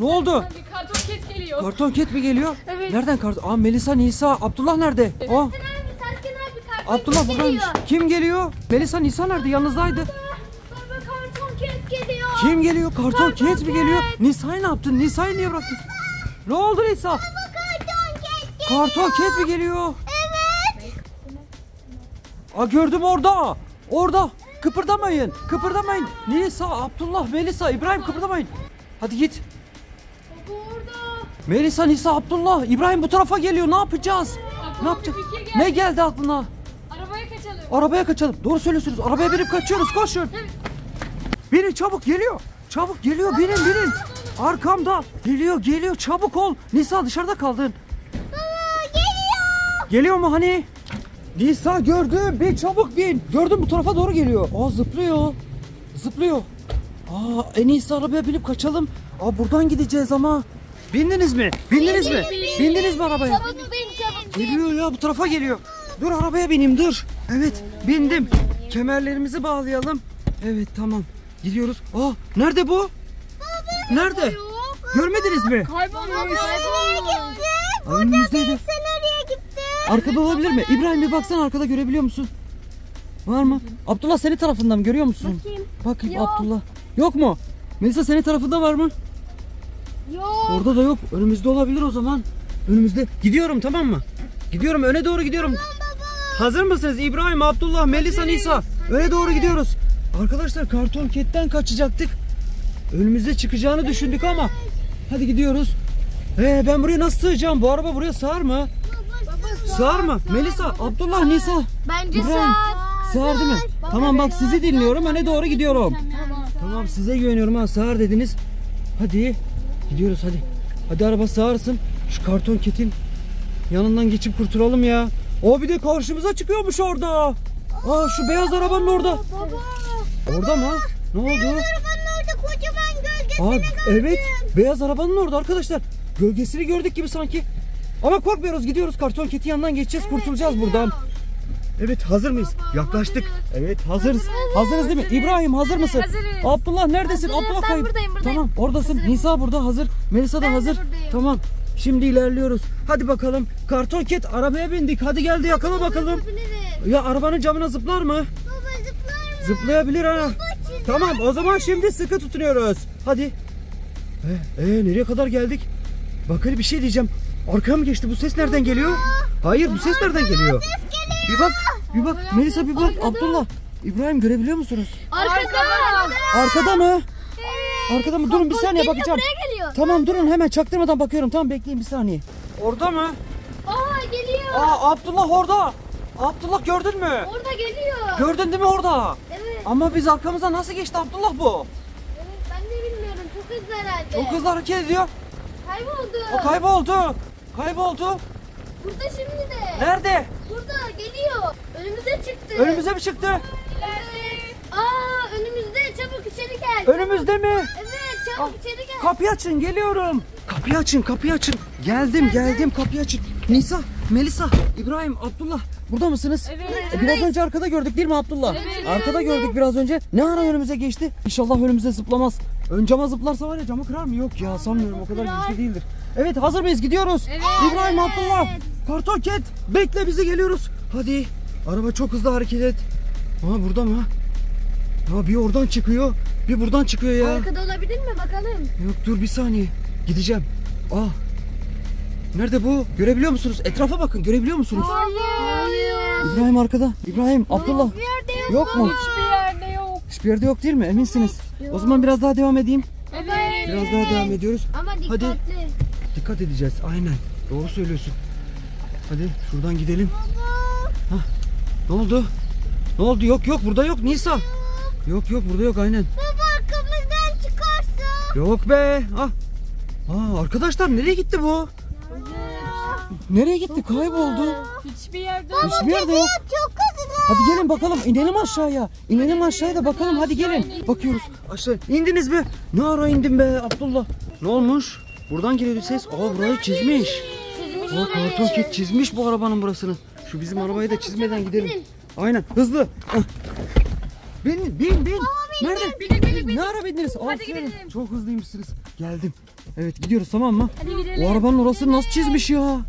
Ne oldu? Bir karton ket geliyor. Karton ket mi geliyor? Evet. Nereden karton? Aa Melisa, Nisa, Abdullah nerede? Aa abi karton Abdullah geliyor. Kim geliyor? Melisa, Nisa nerede? Yanınızdaydı. Baba karton ket geliyor. Kim geliyor? Karton Karton ket mi geliyor? Nisa'yı ne yaptın? Nisa'yı niye bıraktın? Ne oldu Nisa? Baba karton ket geliyor. Karton ket mi geliyor? Evet. Aa gördüm orada. Orada. Kıpırdamayın. Kıpırdamayın. Nisa, Abdullah, Melisa, İbrahim kıpırdamayın. Hadi git. Melisa, Nisa, Abdullah, İbrahim bu tarafa geliyor. Ne yapacağız? Aklıma Ne yapacağız? bir geldi. Ne geldi aklına? Arabaya kaçalım. Arabaya kaçalım. Doğru söylüyorsunuz. Arabaya binip kaçıyoruz. Koşun. Binin çabuk geliyor. Çabuk geliyor. Binin binin. Arkamda. Geliyor geliyor. Çabuk ol. Nisa dışarıda kaldın. Baba geliyor. Geliyor mu hani? Nisa gördüm. Bin çabuk bin. Gördüm bu tarafa doğru geliyor. Aa zıplıyor. Zıplıyor. Aa en iyisi arabaya binip kaçalım. Aa buradan gideceğiz ama. Bindiniz mi? Bindiniz mi? Bindiniz mi arabaya? Çabuk bin çabuk bin. Geliyor ya bu tarafa geliyor. Dur arabaya bineyim dur. Evet bindim. Kemerlerimizi bağlayalım. Evet tamam. Gidiyoruz. Aa nerede bu? Nerede? Yok. Görmediniz mi? Kaybolmuş. Nereye gitti? Önümüzdeydi. Sen nereye gitti? Arkada olabilir mi? İbrahim bir baksana arkada görebiliyor musun? Var mı? Abdullah senin tarafından mı görüyor musun? Bakayım. Bakayım Yok. Abdullah. Yok mu? Melisa senin tarafında var mı? Yok. Orada da yok. Önümüzde olabilir o zaman. Önümüzde. Gidiyorum tamam mı? Gidiyorum öne doğru gidiyorum. Hazır mısınız? İbrahim, Abdullah, Melisa, Nisa. Öne doğru gidiyoruz. Arkadaşlar karton ketten kaçacaktık. Önümüze çıkacağını düşündük ama. Hadi gidiyoruz. Ee, ben buraya nasıl sığacağım? Bu araba buraya sığar mı? Sığar mı? Melisa, Abdullah, Nisa. Bence İbrahim. Sığar değil mi? Tamam bak sizi dinliyorum. Öne doğru gidiyorum. Tamam. Tamam size güveniyorum ha sağır dediniz. Hadi gidiyoruz hadi. Hadi araba sağırsın. Şu karton ketin yanından geçip kurtulalım ya. O bir de karşımıza çıkıyormuş orada. Aa şu beyaz arabanın orada. Baba. Orada mı? Ne oldu? Arabanın orada kocaman gölgesi. Aa evet beyaz arabanın orada arkadaşlar. Gölgesini gördük gibi sanki. Ama korkmuyoruz gidiyoruz karton ketin yanından geçeceğiz kurtulacağız buradan. Evet hazır mıyız? Yaklaştık. Evet hazırız. Hazırız değil mi? İbrahim hazır mısın? Hazırız. Abdullah neredesin? Hazırım, Abdullah ben kayıp. buradayım, buradayım. Tamam oradasın. Nisa burada hazır. Melisa da hazır. buradayım. Tamam. Şimdi ilerliyoruz. Hadi bakalım. Karton ket arabaya bindik. Hadi geldi yakala bakalım. Ya arabanın camına zıplar mı? Baba zıplar mı? Zıplayabilir ha. Tamam o zaman şimdi sıkı tutunuyoruz. Hadi. Ee, ee, nereye kadar geldik? Bak hele bir şey diyeceğim. Arkaya mı geçti? Bu ses nereden geliyor? Hayır bu ses nereden geliyor? Bir bak, bir bak. Melisa bir bak. Abdullah. İbrahim görebiliyor musunuz? Arkada. Arkada mı? Arkada mı? Durun bir saniye Geliyor, bakacağım. Tamam durun hemen çaktırmadan bakıyorum. Tamam bekleyin bir saniye. Orada mı? Aa geliyor. Aa Abdullah orada. Abdullah gördün mü? Orada geliyor. Gördün değil mi orada? Evet. Ama biz arkamıza nasıl geçti Abdullah bu? Evet, Ben de bilmiyorum. Çok hızlı herhalde. Çok hızlı hareket ediyor. Kayboldu. O kayboldu. Kayboldu. Burada şimdi de. Nerede? Burada geliyor. Önümüze çıktı. Önümüze mi çıktı? Evet. Aa önümüzde. Çabuk içeri gel. Önümüzde mi? Evet çabuk Ah, içeri gel. Kapıyı açın geliyorum. Kapıyı açın kapıyı açın. Geldim geldim kapıyı açın. Nisa, Melisa, İbrahim, Abdullah burada mısınız? Evet. E, Biraz önce arkada gördük değil mi Abdullah? Evet. Arkada gördük biraz önce. Ne ara önümüze geçti? İnşallah önümüze zıplamaz. Ön cama zıplarsa var ya camı kırar mı? Yok ya sanmıyorum o kadar güçlü değildir. Evet hazır mıyız? Gidiyoruz. Evet. İbrahim, Abdullah, Karton Ket bekle bizi geliyoruz. Hadi. Araba çok hızlı hareket et. Aa burada mı? Ha bir oradan çıkıyor. Bir buradan çıkıyor ya. Arkada olabilir mi bakalım? Yok dur bir saniye. Gideceğim. Aa. Nerede bu? Görebiliyor musunuz? Etrafa bakın. Görebiliyor musunuz? Hayır. İbrahim arkada. İbrahim, Abdullah. Bir yerde yok. Yok mu? Hiçbir yerde yok. Hiçbir yerde yok değil mi? Eminsiniz. O zaman biraz daha devam edeyim. Evet. Biraz daha devam ediyoruz. Ama Hadi. dikkatli. Dikkat edeceğiz. Aynen. Doğru söylüyorsun. Hadi şuradan gidelim. Hah. Ne oldu? Ne oldu? Yok yok burada yok Nisa. Yok yok burada yok aynen. Baba arkamızdan çıkarsa. Yok be. Ah. Aa, arkadaşlar nereye gitti bu? Nereye gitti? Kayboldu. Hiçbir yerde yok. Hiçbir yerde yok. Çok hızlı. Hadi gelin bakalım inelim aşağıya. İnelim aşağıya da bakalım hadi gelin. Bakıyoruz aşağı. İndiniz mi? Ne ara indin be Abdullah? Ne olmuş? Buradan geliyordu ses. Aa burayı çizmiş. Aa karton ket çizmiş bu arabanın burasını. Şu bizim arabayı da çizmeden gidelim. Aynen hızlı. Ah. Bin bin bin. Nerede? Bindik, bindik, bindik. Ne ara bindiniz? Hadi gidelim. Çok hızlıymışsınız. Geldim. Evet gidiyoruz tamam mı? Hadi gidelim. O arabanın orası nasıl çizmiş ya?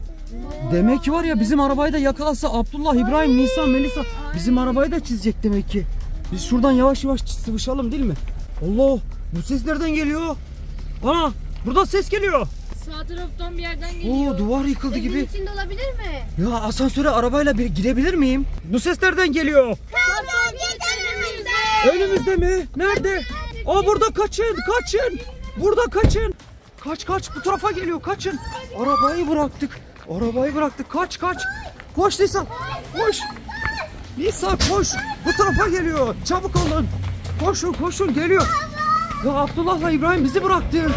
Demek ki var ya bizim arabayı da yakalasa Abdullah, İbrahim, Nisan, Melisa bizim arabayı da çizecek demek ki. Biz şuradan yavaş yavaş sıvışalım değil mi? Allah bu ses nereden geliyor? Ana burada ses geliyor. Sağ taraftan bir yerden geliyor. Oo duvar yıkıldı Evin gibi. içinde olabilir mi? Ya asansöre arabayla bir girebilir miyim? Bu ses nereden geliyor? Karton ket önümüzde. Önümüzde mi? Nerede? Aa burada kaçın, kaçın. Burada kaçın. Kaç kaç bu tarafa geliyor kaçın. Arabayı bıraktık. Arabayı bıraktık. Kaç kaç. Koş Nisa. Koş. Nisa koş. Bu tarafa geliyor. Çabuk olun. Koşun koşun geliyor. Ya Abdullah'la İbrahim bizi bıraktı.